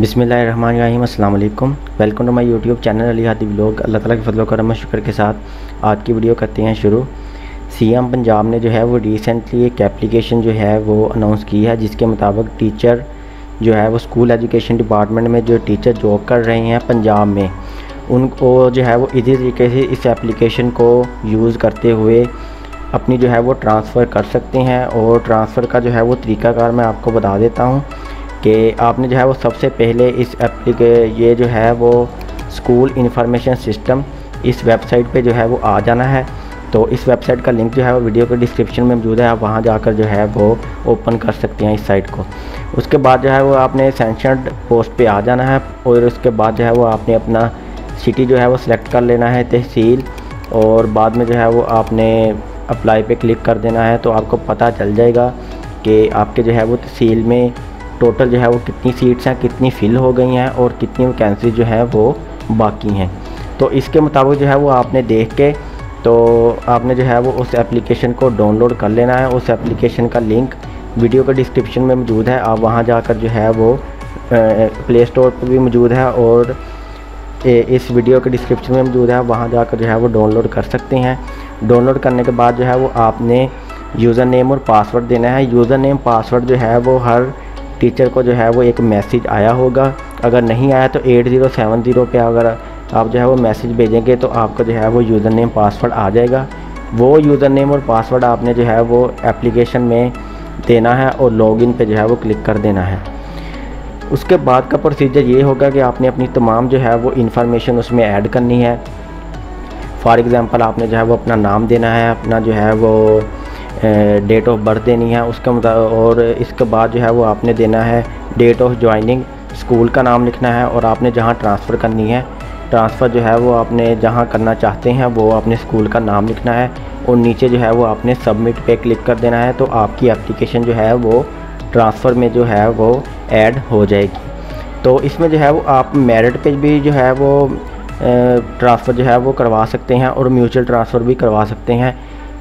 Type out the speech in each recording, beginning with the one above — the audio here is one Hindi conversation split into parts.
बिसमीम अल्लाम welcome to my YouTube channel Ali Hadi blog Allah ताला के फजल करम शुक्र के साथ आज की वीडियो करते हैं शुरू। सीएम पंजाब ने जो है वो रिसेंटली एक एप्लीकेशन जो है वो अनाउंस की है, जिसके मुताबिक टीचर जो है वो स्कूल एजुकेशन डिपार्टमेंट में जो टीचर जॉब कर रहे हैं पंजाब में उनको जो है वो इसी तरीके से इस एप्लीकेशन को यूज़ करते हुए अपनी जो है वो ट्रांसफ़र कर सकते हैं। और ट्रांसफ़र का जो है वो तरीकाकार मैं आपको बता देता हूँ। कि आपने जो है वो सबसे पहले इस एप्लीके ये जो है वो स्कूल इंफॉर्मेशन सिस्टम इस वेबसाइट पे जो है वो आ जाना है तो इस वेबसाइट का लिंक जो है वो वीडियो के डिस्क्रिप्शन में मौजूद है आप वहाँ जाकर जो है वो ओपन कर सकते हैं इस साइट को उसके बाद जो है वो आपने सेंशनड पोस्ट पे आ जाना है और उसके बाद जो है वो आपने अपना सिटी जो है वो सिलेक्ट कर लेना है तहसील और बाद में जो है वो आपने अप्लाई पे क्लिक कर देना है तो आपको पता चल जाएगा कि आपके जो है वो तहसील में टोटल जो है वो कितनी सीट्स हैं, कितनी फ़िल हो गई हैं और कितनी वैकेंसी जो है वो बाकी हैं। तो इसके मुताबिक जो है वो आपने देख के तो आपने जो है वो उस एप्लीकेशन को डाउनलोड कर लेना है। उस एप्लीकेशन का लिंक वीडियो के डिस्क्रिप्शन में मौजूद है। आप वहाँ जाकर जो है वो प्ले स्टोर पर भी मौजूद है और इस वीडियो के डिस्क्रिप्शन में मौजूद है। वहाँ जाकर जो है वो डाउनलोड कर सकते हैं। डाउनलोड करने के बाद जो है वो आपने यूज़र नेम और पासवर्ड देना है। यूज़र नेम पासवर्ड जो है वो हर टीचर को जो है वो एक मैसेज आया होगा। अगर नहीं आया तो एट ज़ीरो सेवन ज़ीरो पर अगर आप जो है वो मैसेज भेजेंगे तो आपको जो है वो यूज़र नेम पासवर्ड आ जाएगा। वो यूज़र नेम और पासवर्ड आपने जो है वो एप्लीकेशन में देना है और लॉगिन पे जो है वो क्लिक कर देना है। उसके बाद का प्रोसीजर ये होगा कि आपने अपनी तमाम जो है वो इन्फॉर्मेशन उसमें ऐड करनी है। फॉर एग्ज़ाम्पल आपने जो है वो अपना नाम देना है, अपना जो है वो डेट ऑफ़ बर्थ देनी है, उसके और इसके बाद जो है वो आपने देना है डेट ऑफ़ ज्वाइनिंग स्कूल का नाम लिखना है और आपने जहाँ ट्रांसफ़र करनी है ट्रांसफ़र जो है वो आपने जहाँ करना चाहते हैं, वो अपने स्कूल का नाम लिखना है और नीचे जो है वो आपने सबमिट पे क्लिक कर देना है तो आपकी एप्लीकेशन जो है वो ट्रांसफ़र में जो है वो ऐड हो जाएगी। तो इसमें जो है वो आप मेरिट पे भी जो है वो ट्रांसफ़र जो है वो करवा सकते हैं और म्यूचुअल ट्रांसफ़र भी करवा सकते हैं।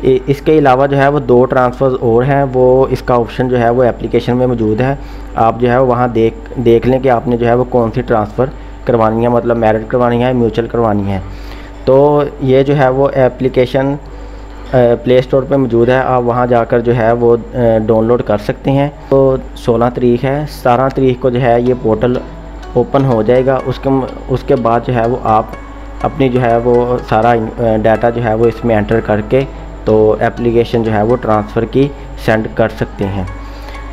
इसके अलावा जो है वो दो ट्रांसफ़र और हैं वो इसका ऑप्शन जो है वो एप्लीकेशन में मौजूद है आप जो है वो वहाँ देख देख लें कि आपने जो है वो कौन सी ट्रांसफ़र करवानी है मतलब मेरिट करवानी है म्यूचुअल करवानी है तो ये जो है वो एप्लीकेशन प्ले स्टोर पर मौजूद है आप वहाँ जाकर जो है वो डाउनलोड कर सकते हैं तो 16 तारीख है सतारह तारीख को जो है ये पोर्टल ओपन हो जाएगा उसके उसके बाद जो है वो आप अपनी जो है वो सारा डाटा जो है वो इसमें एंटर करके तो एप्लीकेशन जो है वो ट्रांसफ़र की सेंड कर सकते हैं।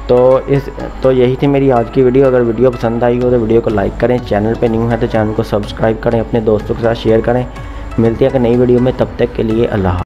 तो इस तो यही थी मेरी आज की वीडियो अगर वीडियो पसंद आई हो तो वीडियो को लाइक करें। चैनल पे न्यू है तो चैनल को सब्सक्राइब करें। अपने दोस्तों के साथ शेयर करें। मिलती है कि नई वीडियो में। तब तक के लिए अल्लाह